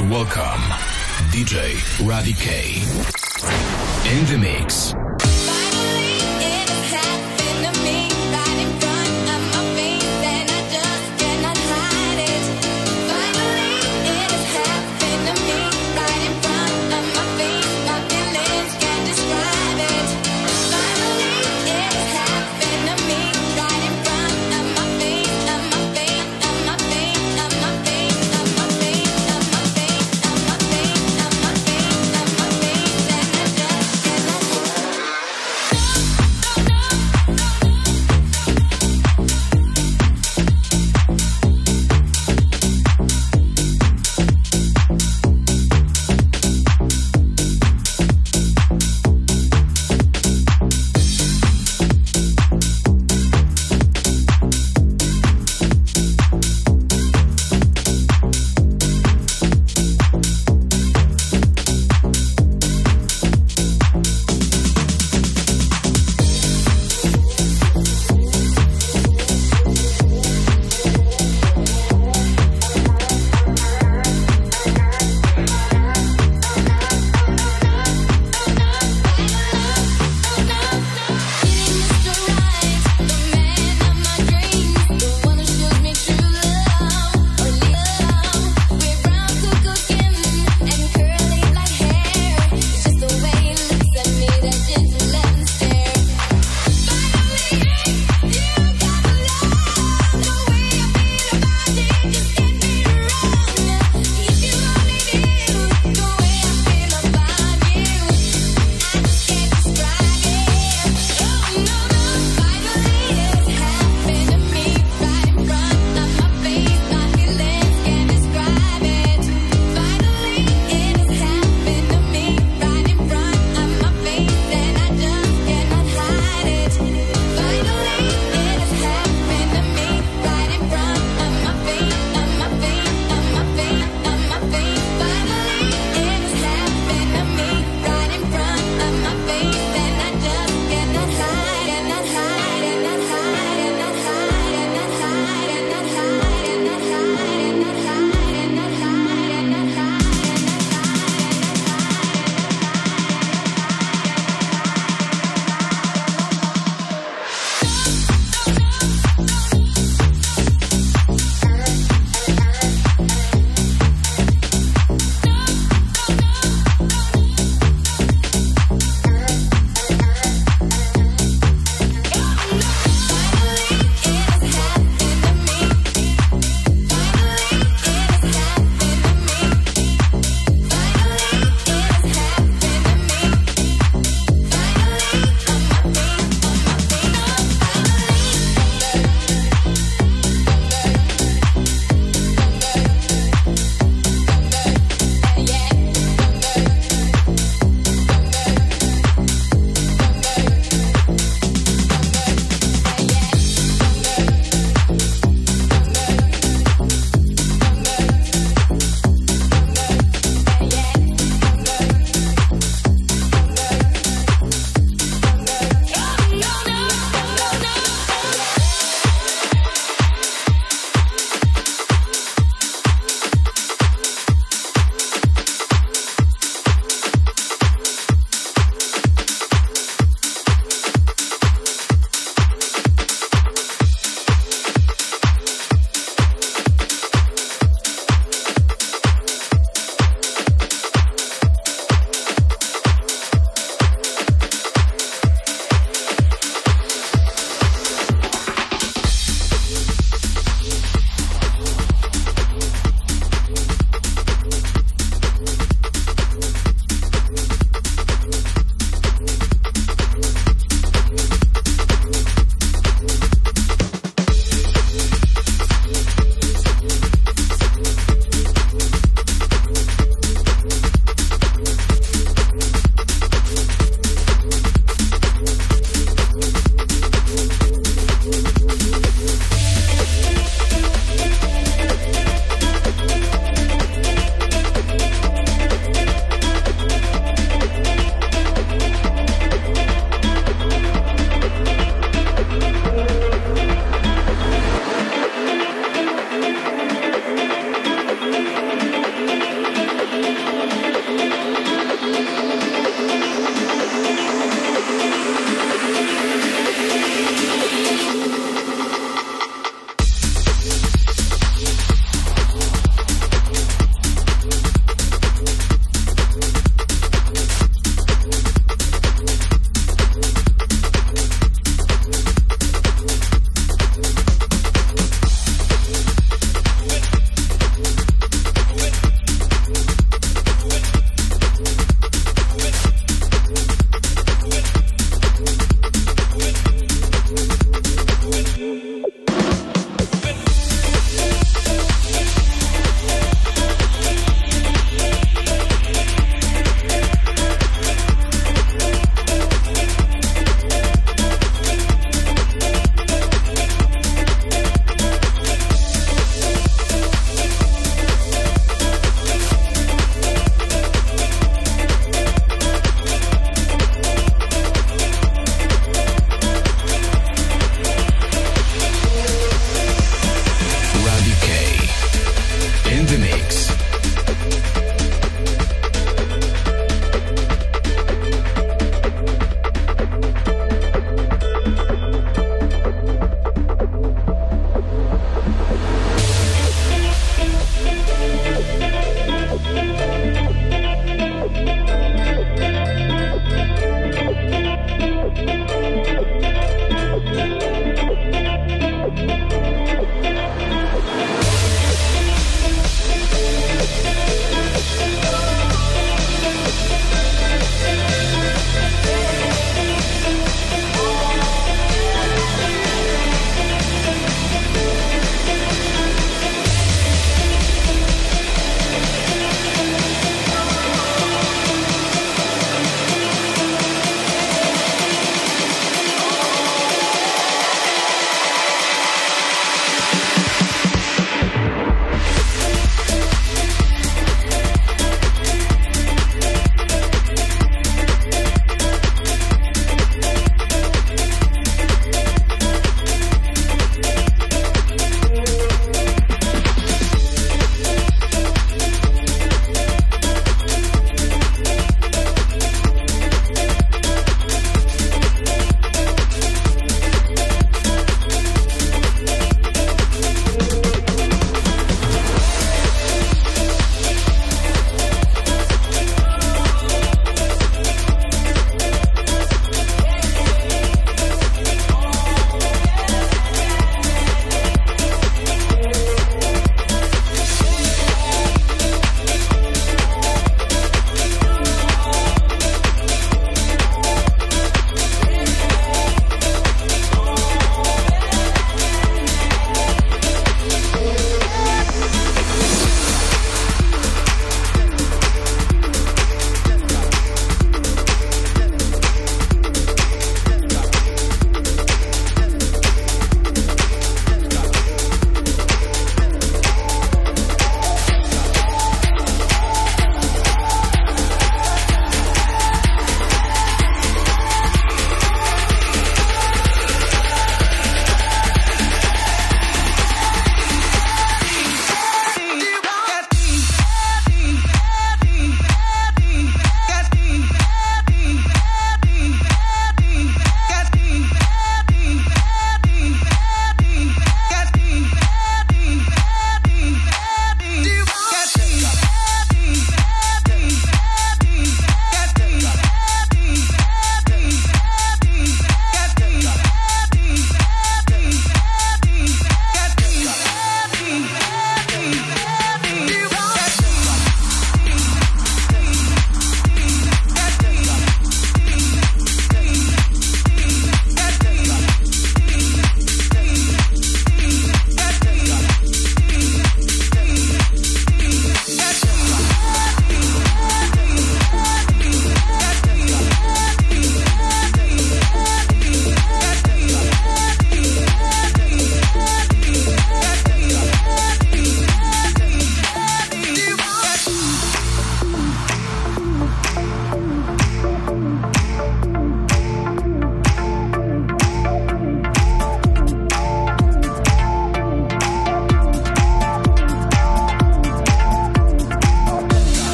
Welcome DJ Radii-K. In the mix.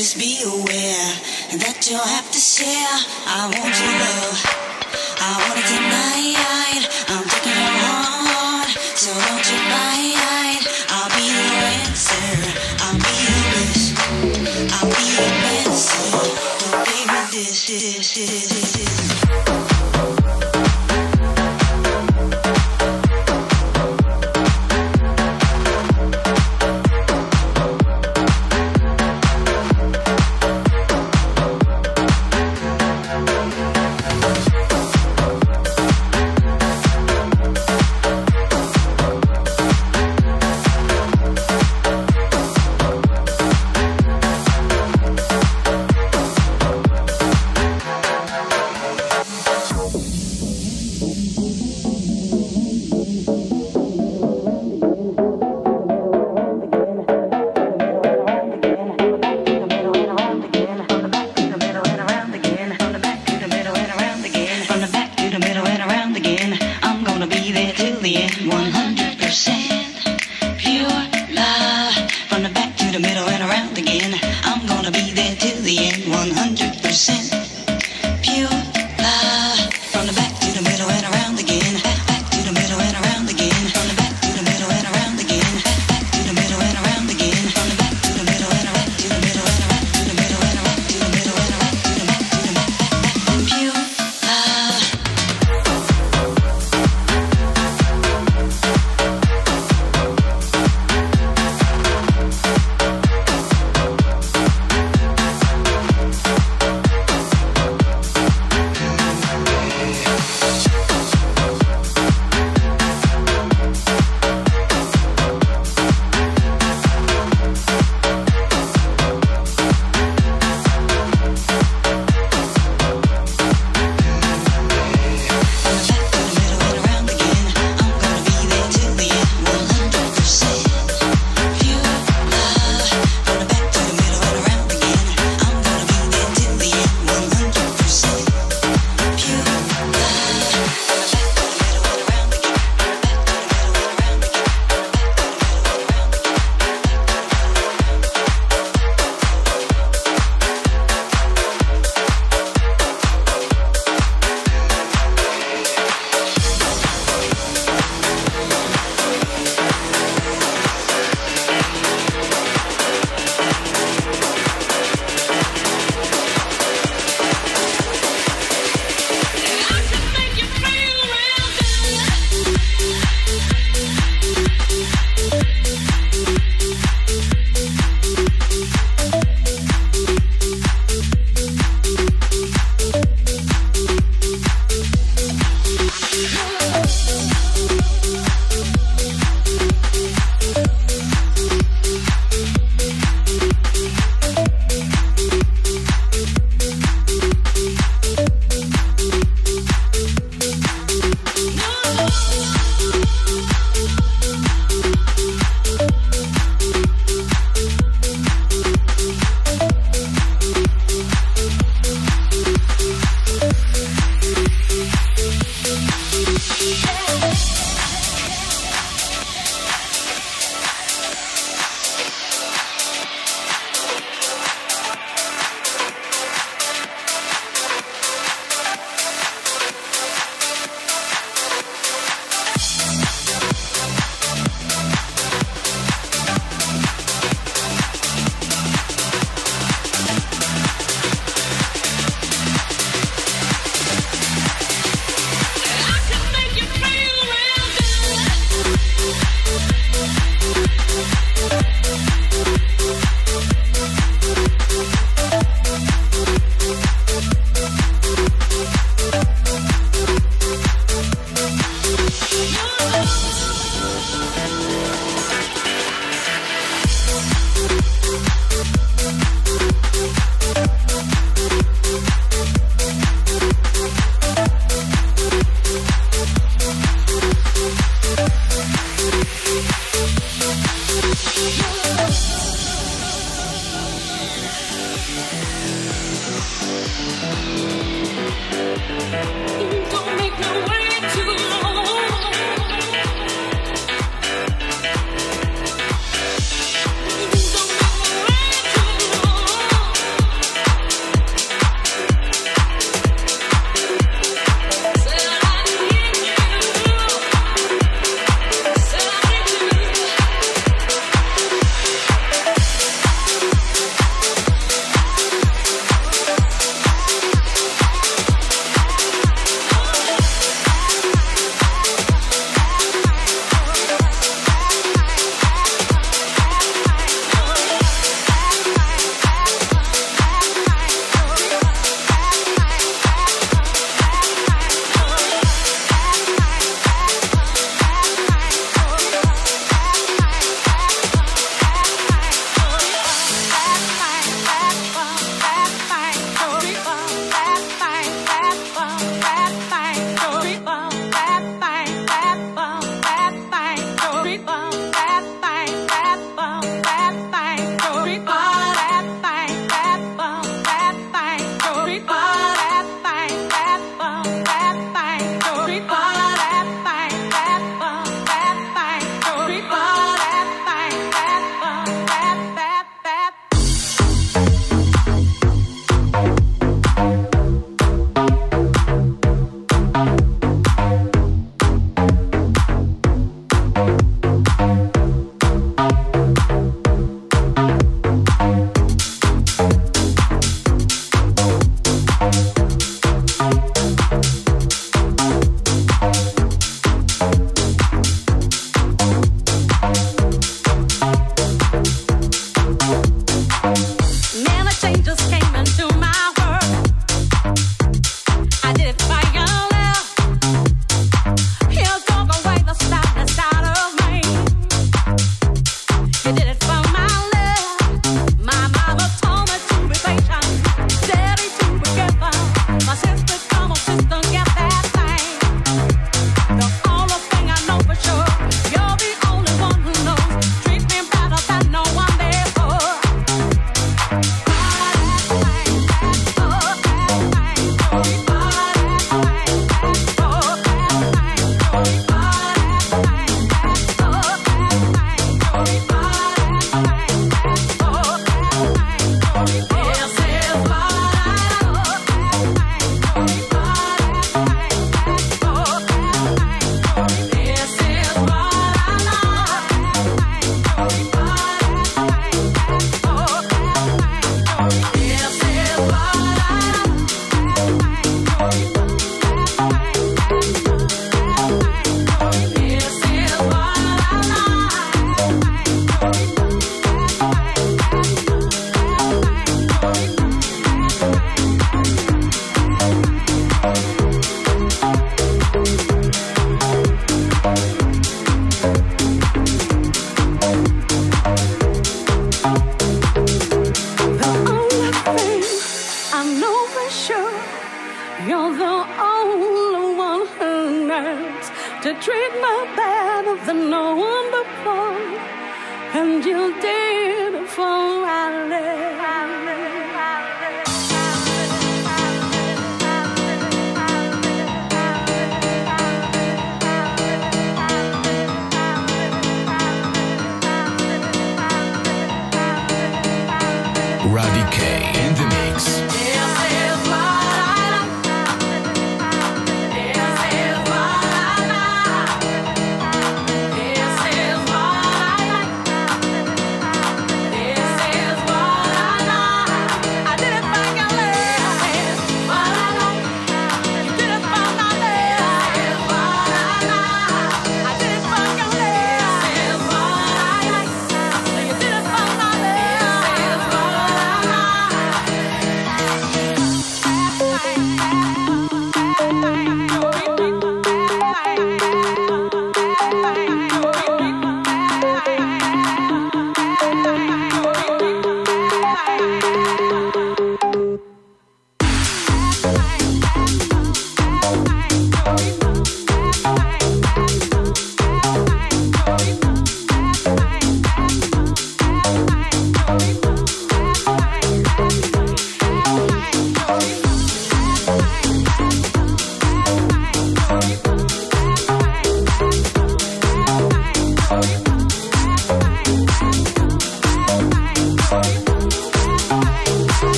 Just be aware that you'll have to share. I want your love. I want it tonight. I'm taking your heart, so don't you bite. I'll be your answer. I'll be your wish. I'll be your best. Don't make me this, this, this.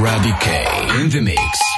Arabic in the mix.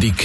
Raddy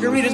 margaritas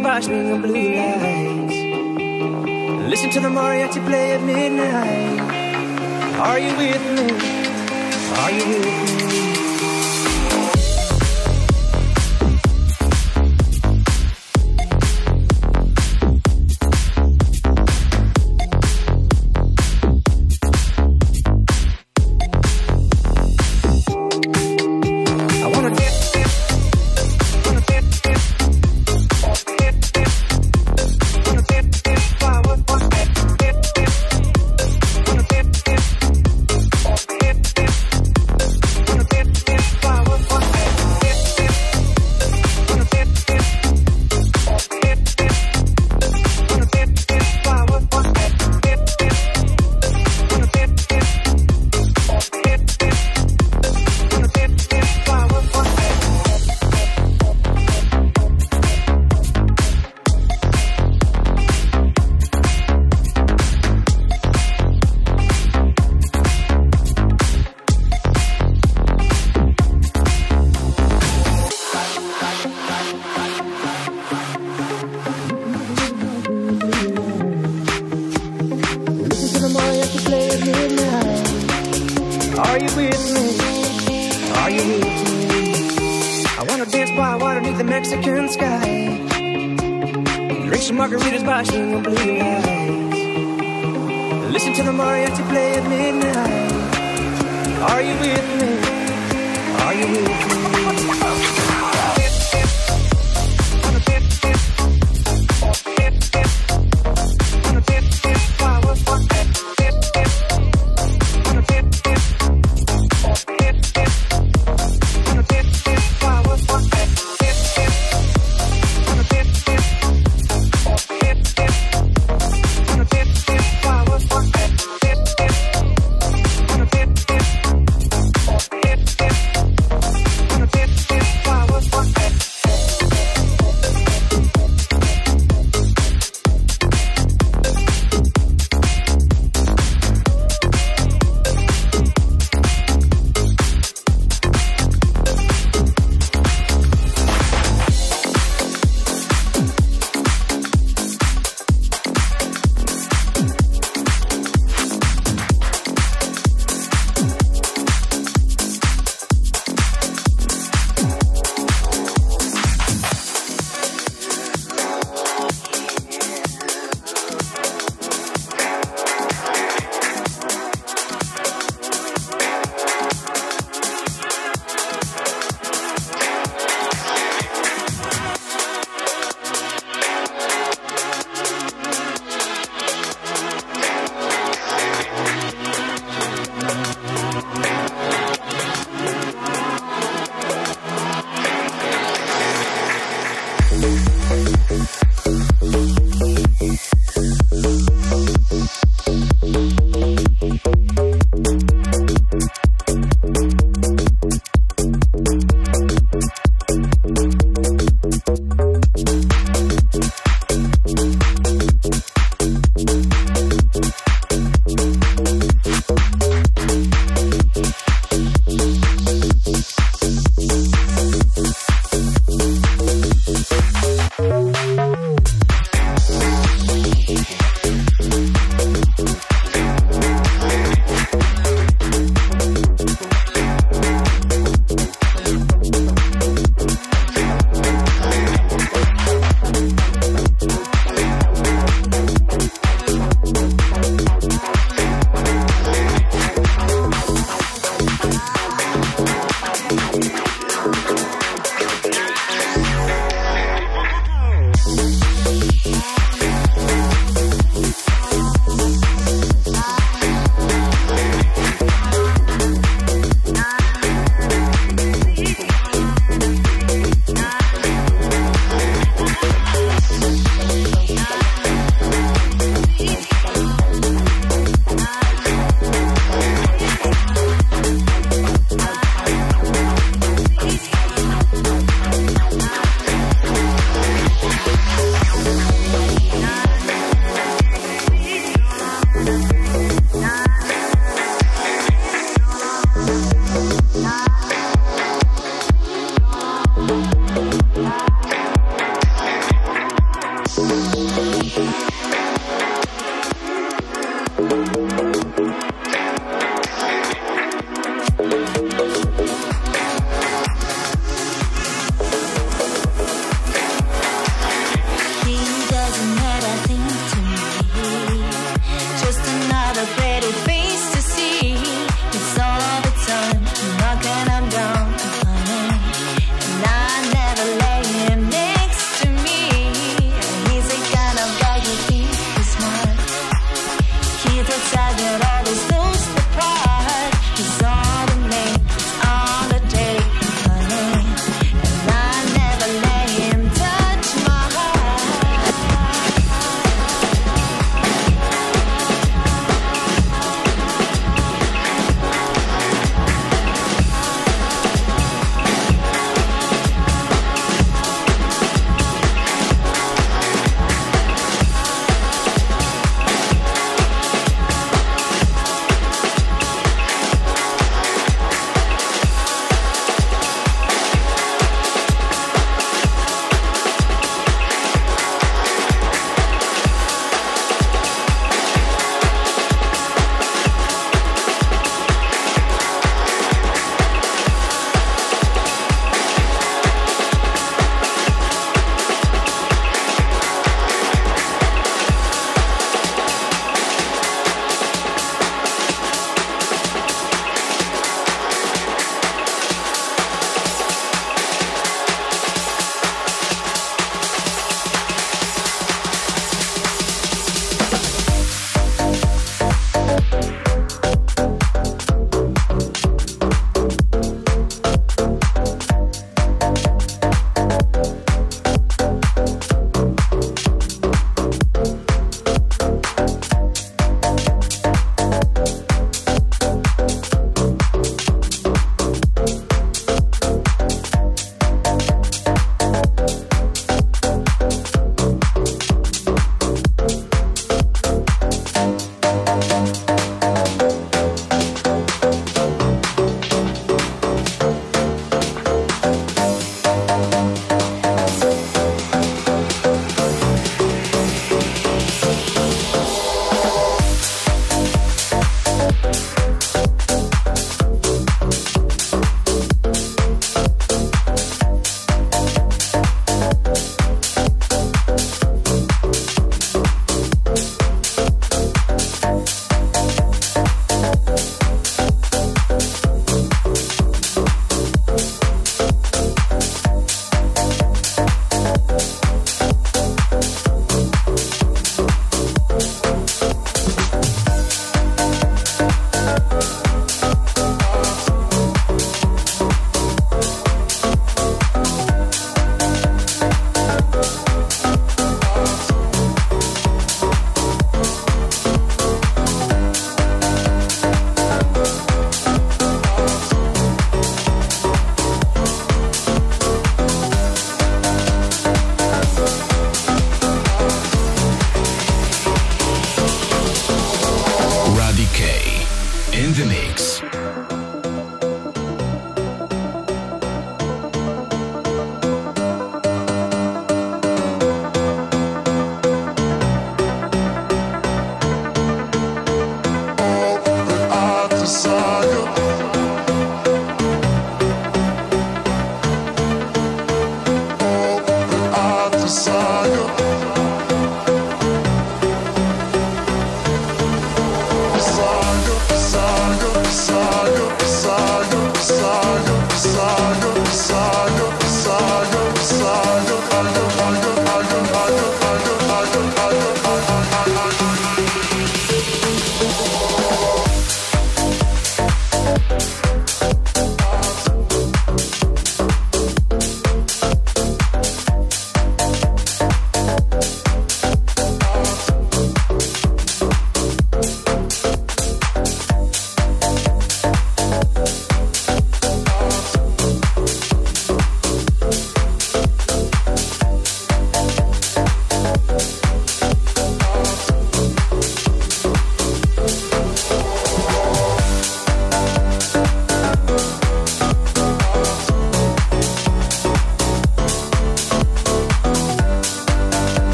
Thank